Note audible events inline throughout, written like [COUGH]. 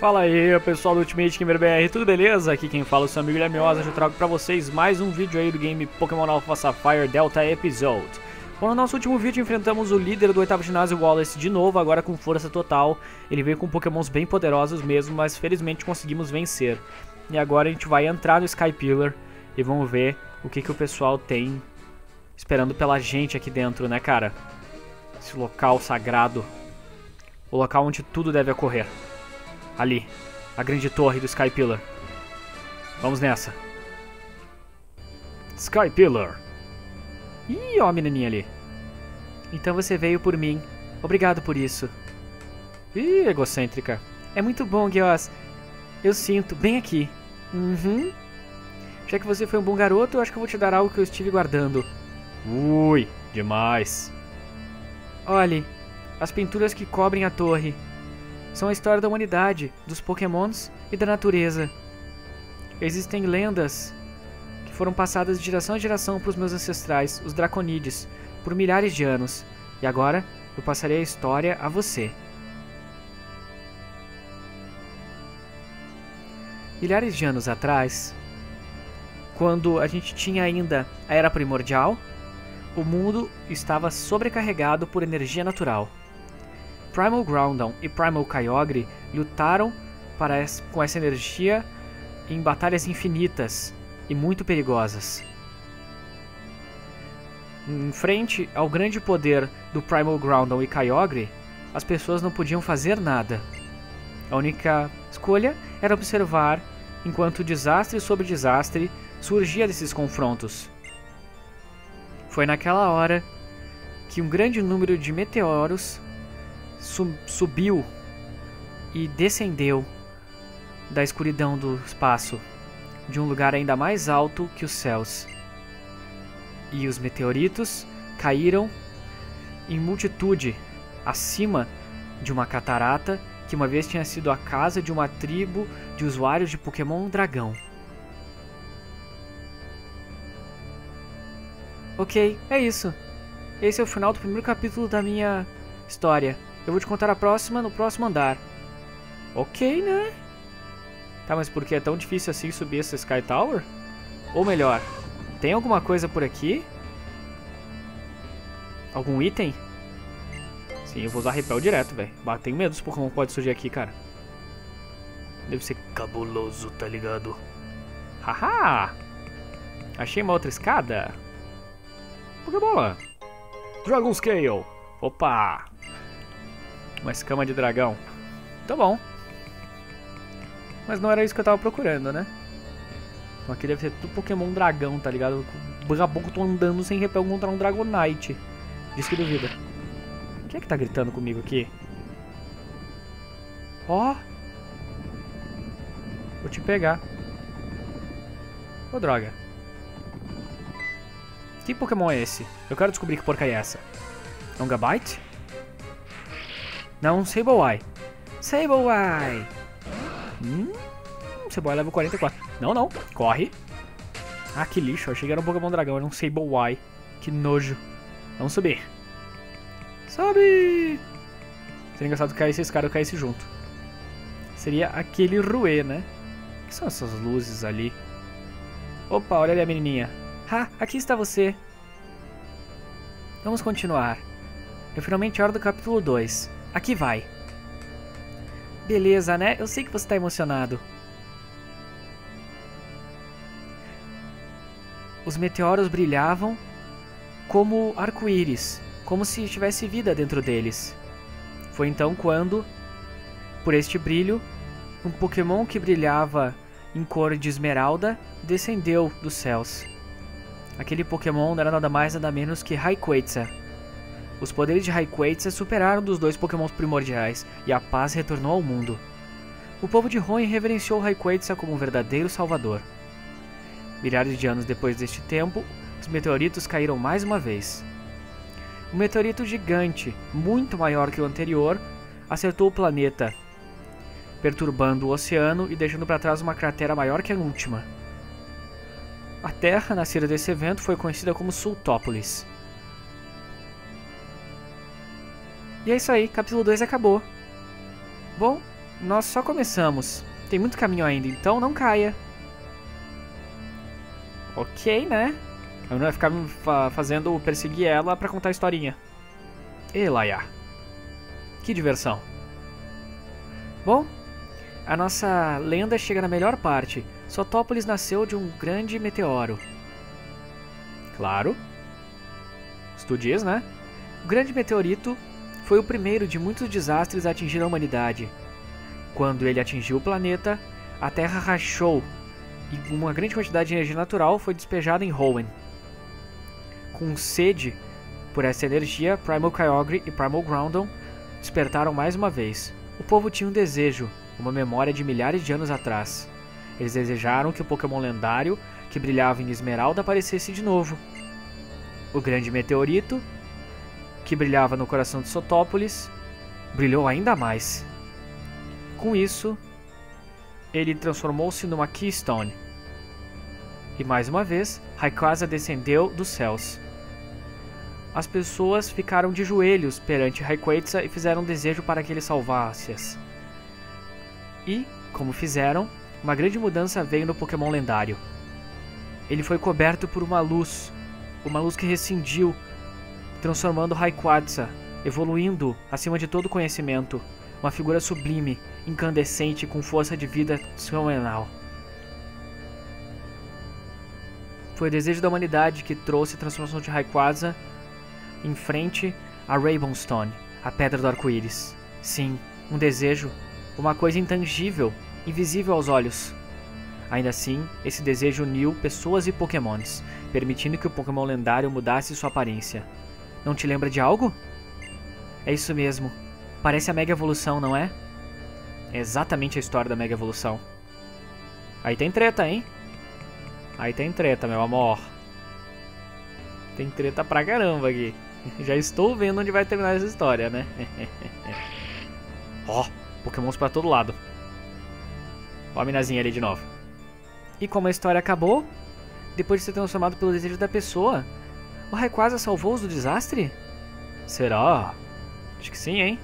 Fala aí, pessoal do Ultimate Gamer BR, tudo beleza? Aqui quem fala é o seu amigo Guilherme eu trago pra vocês mais um vídeo aí do game Pokémon Alpha Sapphire Delta Episode. Bom, no nosso último vídeo enfrentamos o líder do oitavo ginásio Wallace de novo, agora com força total. Ele veio com pokémons bem poderosos mesmo, mas felizmente conseguimos vencer. E agora a gente vai entrar no Sky Pillar e vamos ver o que, que o pessoal tem esperando pela gente aqui dentro, né cara? Esse local sagrado. O local onde tudo deve ocorrer. Ali, a grande torre do Sky Pillar. Vamos nessa. Sky Pillar. Ih, ó a menininha ali. Então você veio por mim. Obrigado por isso. Ih, egocêntrica. É muito bom, Gios. Eu sinto, bem aqui. Uhum. Já que você foi um bom garoto, eu acho que eu vou te dar algo que eu estive guardando. Ui, demais. Olhe, as pinturas que cobrem a torre são a história da humanidade, dos pokémons e da natureza. Existem lendas que foram passadas de geração em geração para os meus ancestrais, os Draconides, por milhares de anos. E agora eu passarei a história a você. Milhares de anos atrás, quando a gente tinha ainda a Era Primordial, o mundo estava sobrecarregado por energia natural. Primal Groudon e Primal Kyogre lutaram para com essa energia em batalhas infinitas e muito perigosas. Em frente ao grande poder do Primal Groudon e Kyogre, as pessoas não podiam fazer nada. A única escolha era observar enquanto desastre sobre desastre surgia desses confrontos. Foi naquela hora que um grande número de meteoros subiu e descendeu da escuridão do espaço, de um lugar ainda mais alto que os céus. E os meteoritos caíram em multitude acima de uma catarata que uma vez tinha sido a casa de uma tribo de usuários de Pokémon Dragão. Ok, é isso. Esse é o final do primeiro capítulo da minha história. Eu vou te contar a próxima no próximo andar. Ok, né? Tá, mas por que é tão difícil assim subir essa Sky Tower? Ou melhor, tem alguma coisa por aqui? Algum item? Sim, eu vou usar repel direto, velho. Tenho medo dos Pokémon que pode surgir aqui, cara. Deve ser cabuloso, tá ligado? Haha! Achei uma outra escada. Pokébola. Dragon Scale. Opa! Uma escama de dragão. Tá bom. Mas não era isso que eu tava procurando, né? Então aqui deve ser tudo Pokémon dragão, tá ligado? Daqui tô andando sem repel contra um Dragonite. Diz que duvida. Quem é que tá gritando comigo aqui? Ó! Oh. Vou te pegar. Ô, oh, droga. Que Pokémon é esse? Eu quero descobrir que porcaria é essa. É um Gabite? Não, Sableye. Sableye. Hum, Sableye level 44. Não, não. Corre. Ah, que lixo. Eu achei que era um Pokémon dragão. Era um Sableye. Que nojo. Vamos subir. Sobe! Seria engraçado caísse esse cara caísse junto. Seria aquele Rue, né? O que são essas luzes ali? Opa, olha ali a menininha. Ah, aqui está você. Vamos continuar. É finalmente a hora do capítulo 2. Aqui vai. Beleza, né? Eu sei que você está emocionado. Os meteoros brilhavam como arco-íris, como se tivesse vida dentro deles. Foi então quando, por este brilho, um Pokémon que brilhava em cor de esmeralda descendeu dos céus. Aquele Pokémon não era nada mais nada menos que Rayquaza, os poderes de Rayquaza superaram dos dois Pokémons primordiais e a paz retornou ao mundo. O povo de Hoenn reverenciou Rayquaza como um verdadeiro salvador. Milhares de anos depois deste tempo, os meteoritos caíram mais uma vez. Um meteorito gigante, muito maior que o anterior, acertou o planeta, perturbando o oceano e deixando para trás uma cratera maior que a última. A Terra, nascida desse evento, foi conhecida como Sultópolis. E é isso aí, capítulo 2 acabou. Bom, nós só começamos. Tem muito caminho ainda, então não caia. Ok, né? A menina vai ficar fa fazendo perseguir ela pra contar a historinha. E Laia. Que diversão. Bom, a nossa lenda chega na melhor parte. Sotópolis nasceu de um grande meteoro. Claro. Se tu diz, né? O grande meteorito foi o primeiro de muitos desastres a atingir a humanidade. Quando ele atingiu o planeta, a Terra rachou e uma grande quantidade de energia natural foi despejada em Hoenn. Com sede por essa energia, Primal Kyogre e Primal Groudon despertaram mais uma vez. O povo tinha um desejo, uma memória de milhares de anos atrás. Eles desejaram que o Pokémon lendário, que brilhava em esmeralda, aparecesse de novo. O grande meteorito, que brilhava no coração de Sotópolis, brilhou ainda mais. Com isso, ele transformou-se numa Keystone. E mais uma vez, Rayquaza descendeu dos céus. As pessoas ficaram de joelhos perante Rayquaza e fizeram um desejo para que ele salvasse-as. E, como fizeram, uma grande mudança veio no Pokémon lendário. Ele foi coberto por uma luz, uma luz que rescindiu, transformando Rayquaza, evoluindo acima de todo conhecimento, uma figura sublime, incandescente com força de vida fenomenal. Foi o desejo da humanidade que trouxe a transformação de Rayquaza em frente a Ravenstone, a Pedra do Arco-Íris. Sim, um desejo, uma coisa intangível, invisível aos olhos. Ainda assim, esse desejo uniu pessoas e pokémons, permitindo que o Pokémon lendário mudasse sua aparência. Não te lembra de algo? É isso mesmo. Parece a Mega Evolução, não é? É exatamente a história da Mega Evolução. Aí tem treta, hein? Aí tem treta, meu amor. Tem treta pra caramba aqui. [LAUGHS] Já estou vendo onde vai terminar essa história, né? [LAUGHS] Ó, oh, pokémons pra todo lado. Ó a minazinha ali de novo. E como a história acabou, depois de ser transformado pelo desejo da pessoa, o Rayquaza salvou-os do desastre? Será? Acho que sim, hein?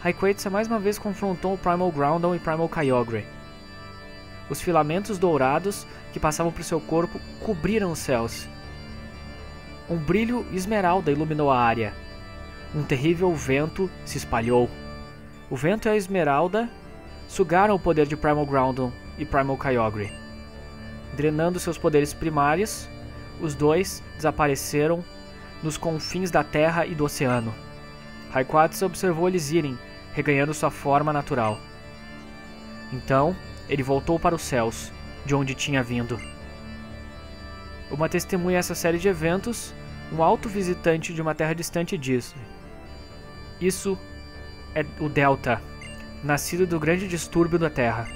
Rayquaza mais uma vez confrontou o Primal Groudon e Primal Kyogre. Os filamentos dourados que passavam por seu corpo cobriram os céus. Um brilho esmeralda iluminou a área. Um terrível vento se espalhou. O vento e a esmeralda sugaram o poder de Primal Groudon e Primal Kyogre. Drenando seus poderes primários, os dois desapareceram nos confins da terra e do oceano. Rayquaza observou eles irem, reganhando sua forma natural. Então, ele voltou para os céus, de onde tinha vindo. Uma testemunha essa série de eventos, um alto visitante de uma terra distante disse: Isso é o Delta, nascido do grande distúrbio da Terra.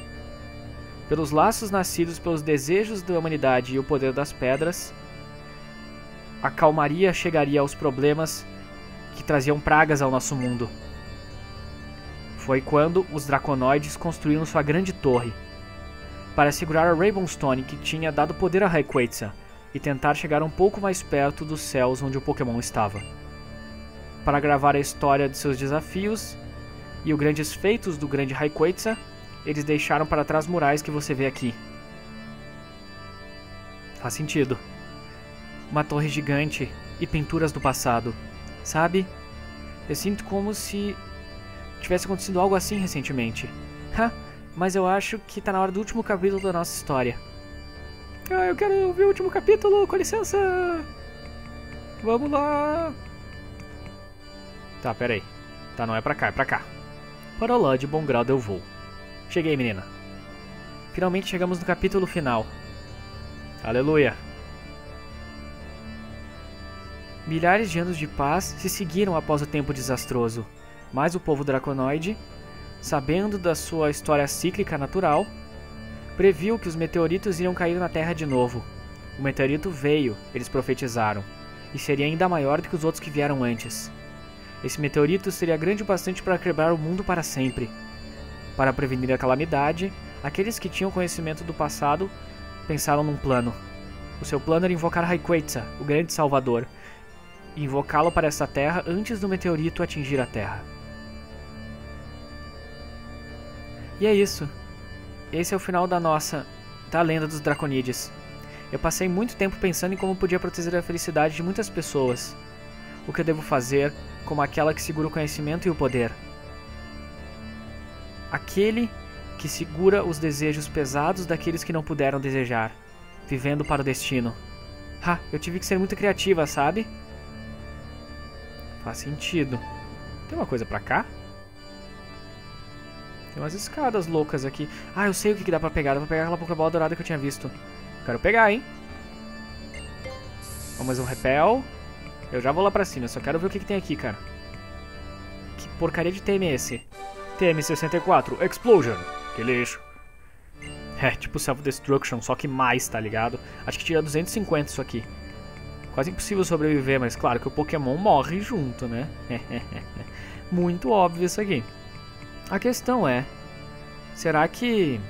Pelos laços nascidos pelos desejos da humanidade e o poder das pedras, a calmaria chegaria aos problemas que traziam pragas ao nosso mundo. Foi quando os Draconoides construíram sua grande torre, para segurar a Ravenstone que tinha dado poder a Rayquaza e tentar chegar um pouco mais perto dos céus onde o Pokémon estava. Para gravar a história de seus desafios e os grandes feitos do grande Rayquaza, eles deixaram para trás murais que você vê aqui. Faz sentido. Uma torre gigante e pinturas do passado. Sabe? Eu sinto como se tivesse acontecido algo assim recentemente. [LAUGHS] Ha! mas eu acho que tá na hora do último capítulo da nossa história. Ah, eu quero ver o último capítulo, com licença! Vamos lá! Tá, pera aí. Tá, não é pra cá, é pra cá. Para lá de bom grado eu vou. Cheguei, menina. Finalmente chegamos no capítulo final. Aleluia! Milhares de anos de paz se seguiram após o tempo desastroso, mas o povo draconoide sabendo da sua história cíclica natural, previu que os meteoritos iriam cair na Terra de novo. O meteorito veio, eles profetizaram, e seria ainda maior do que os outros que vieram antes. Esse meteorito seria grande o bastante para quebrar o mundo para sempre. Para prevenir a calamidade, aqueles que tinham conhecimento do passado pensaram num plano. O seu plano era invocar Rayquaza, o grande salvador, e invocá-lo para essa terra antes do meteorito atingir a Terra. E é isso. Esse é o final da nossa, da lenda dos Draconides. Eu passei muito tempo pensando em como podia proteger a felicidade de muitas pessoas. O que eu devo fazer como aquela que segura o conhecimento e o poder. Aquele que segura os desejos pesados daqueles que não puderam desejar, vivendo para o destino. Ha, eu tive que ser muito criativa, sabe? Faz sentido. Tem uma coisa pra cá? Tem umas escadas loucas aqui. Ah, eu sei o que, dá pra pegar. Dá pra pegar aquela Pokébola dourada que eu tinha visto. Quero pegar, hein? Vamos um repel. Eu já vou lá pra cima. Só quero ver o que, que tem aqui, cara. Que porcaria de TM é esse? TM64 Explosion. Que lixo. É, tipo Self-Destruction, só que mais, tá ligado? Acho que tira 250 isso aqui. Quase impossível sobreviver, mas claro que o Pokémon morre junto, né? [LAUGHS] Muito óbvio isso aqui. A questão é, será que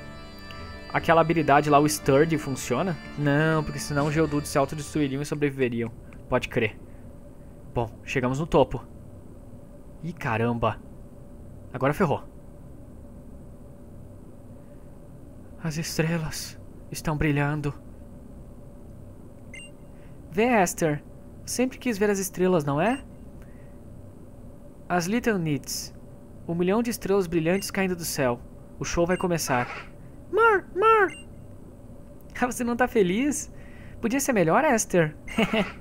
aquela habilidade lá, o Sturdy, funciona? Não, porque senão os Geodudes se autodestruiriam e sobreviveriam. Pode crer. Bom, chegamos no topo. Ih, caramba. Agora ferrou. As estrelas estão brilhando. Vê, Esther. Sempre quis ver as estrelas, não é? As Little Nits. Um milhão de estrelas brilhantes caindo do céu. O show vai começar. Mar, Mar! Ah, [LAUGHS] você não tá feliz? Podia ser melhor, Esther? [LAUGHS]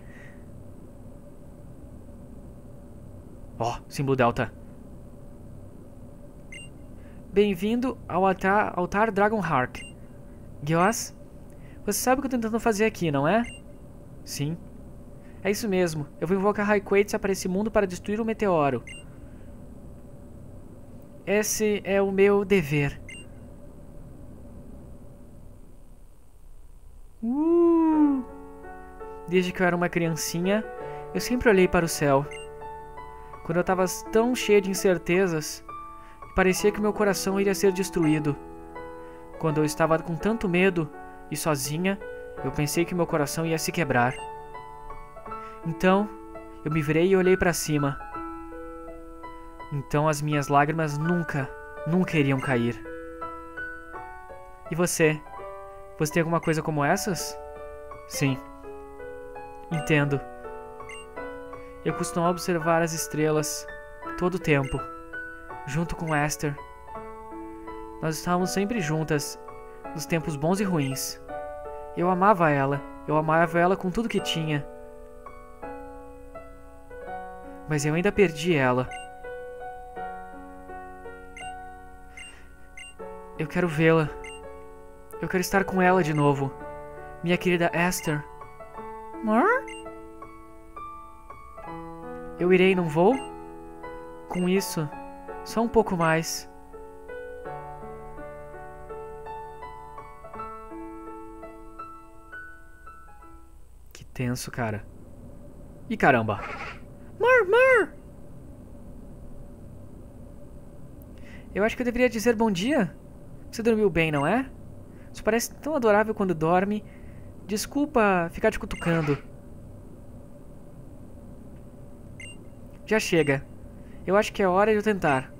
Ó, oh, símbolo delta. Bem-vindo ao altar, Dragonheart. Gios, você sabe o que eu tô tentando fazer aqui, não é? Sim. É isso mesmo. Eu vou invocar Raiquates para esse mundo para destruir o meteoro. Esse é o meu dever. Uh! Desde que eu era uma criancinha, eu sempre olhei para o céu. Quando eu estava tão cheia de incertezas, Parecia que meu coração iria ser destruído. Quando eu estava com tanto medo e sozinha, eu pensei que meu coração ia se quebrar. Então, eu me virei e olhei para cima. Então as minhas lágrimas nunca, nunca iriam cair. E você? Você tem alguma coisa como essas? Sim. Entendo. Eu costumo observar as estrelas todo o tempo junto com Esther. Nós estávamos sempre juntas, nos tempos bons e ruins. Eu amava ela, eu amava ela com tudo que tinha. Mas eu ainda perdi ela. Eu quero vê-la. Eu quero estar com ela de novo. Minha querida Esther. Mar? Eu irei, não vou? Com isso, só um pouco mais. Tenso, cara. E caramba. Mar, mar! Eu acho que eu deveria dizer bom dia. Você dormiu bem, não é? Você parece tão adorável quando dorme. Desculpa ficar te cutucando. Já chega. Eu acho que é hora de eu tentar.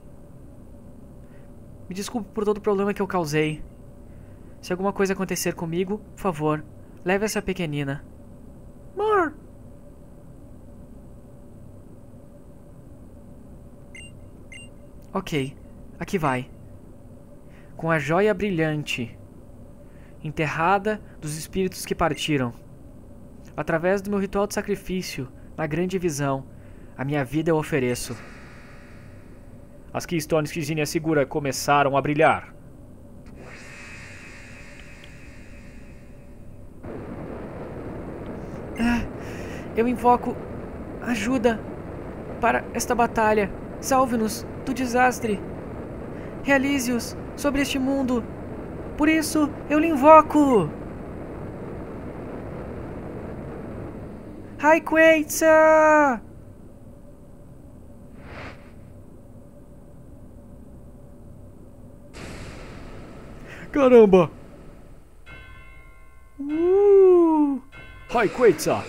Me desculpe por todo o problema que eu causei. Se alguma coisa acontecer comigo, por favor, leve essa pequenina. Mar! Ok, aqui vai. Com a joia brilhante, enterrada dos espíritos que partiram. Através do meu ritual de sacrifício, na grande visão, a minha vida eu ofereço. As Keystones que Zinnia segura começaram a brilhar. Ah, eu invoco ajuda para esta batalha. Salve-nos do desastre. Realize-os sobre este mundo. Por isso eu lhe invoco. Raiquatsa! Caramba! Uh! Hai, Queitza!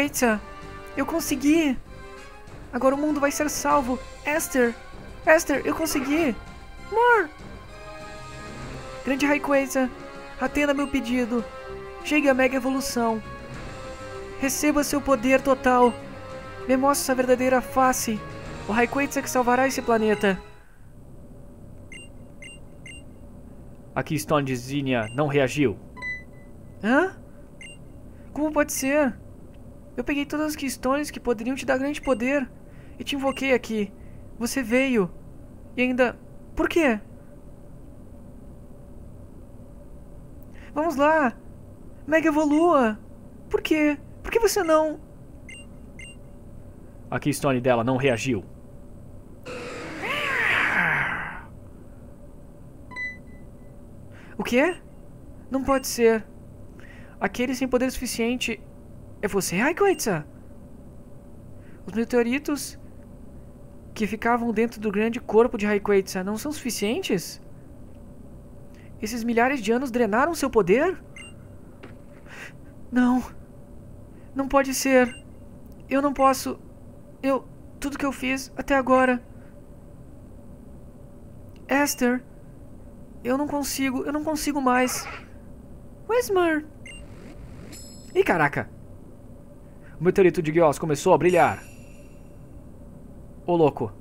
Raikwita, eu consegui! Agora o mundo vai ser salvo! Esther! Esther, eu consegui! Mor! Grande Raikwita, atenda meu pedido. Chegue à Mega Evolução. Receba seu poder total. Me mostre sua verdadeira face. O Raikwita que salvará esse planeta. A Keystone de Zinnia não reagiu. Hã? Como pode ser? Eu peguei todas as Keystones que poderiam te dar grande poder e te invoquei aqui. Você veio. E ainda. Por quê? Vamos lá! Mega evolua! Por quê? Por que você não. A Keystone dela não reagiu. O quê? Não pode ser. Aquele sem poder suficiente é você, Raikoitsa? Os meteoritos que ficavam dentro do grande corpo de Raikoitsa não são suficientes? Esses milhares de anos drenaram seu poder? Não. Não pode ser. Eu não posso. Eu. Tudo que eu fiz até agora. Esther. Eu não consigo. Eu não consigo mais. Wesmer. Ih, caraca. O meteorito de Gios começou a brilhar. Ô, louco.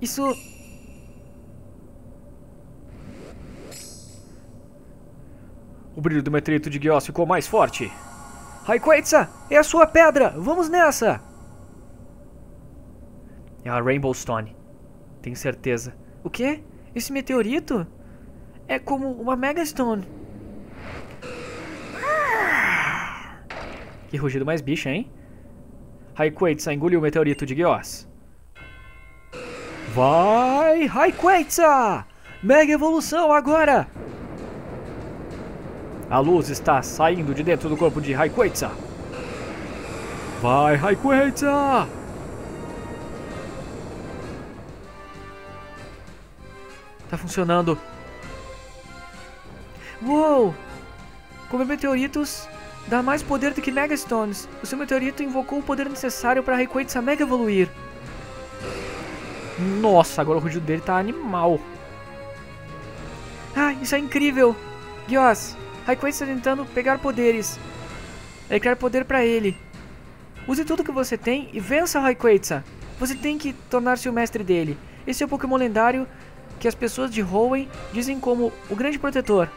Isso. O brilho do meteorito de Gios ficou mais forte. Raikkoetsa, é a sua pedra! Vamos nessa! É a Rainbow Stone. Tenho certeza. O quê? Esse meteorito? É como uma Mega Que rugido mais bicha, hein? Raikkoetsa engoliu o meteorito de Gios. Vai, Raikkoetsa! Mega evolução agora! A luz está saindo de dentro do corpo de Raikkoetsa. Vai, Raikkoetsa! Tá funcionando. Uou! Comer meteoritos dá mais poder do que Megastones. O seu meteorito invocou o poder necessário para Raikkoetsa Mega evoluir. Nossa, agora o rugido dele tá animal. Ah, isso é incrível! Gios, Raikkoetsa está tentando pegar poderes. É criar poder para ele. Use tudo que você tem e vença Raikkoetsa. Você tem que tornar-se o mestre dele. Esse é o Pokémon lendário que as pessoas de Hoenn dizem como o grande protetor.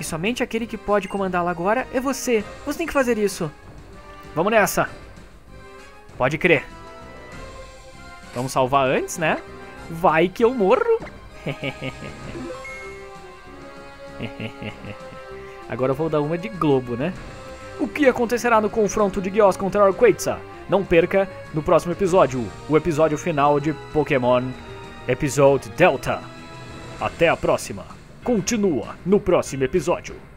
E somente aquele que pode comandá-lo agora é você. Você tem que fazer isso. Vamos nessa. Pode crer. Vamos salvar antes, né? Vai que eu morro. [LAUGHS] Agora eu vou dar uma de Globo, né? O que acontecerá no confronto de Gios contra Arquetza? Não perca no próximo episódio, o episódio final de Pokémon Episode Delta. Até a próxima. Continua no próximo episódio.